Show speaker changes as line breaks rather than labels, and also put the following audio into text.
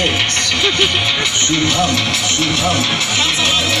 Gates. Shubham, Shubham.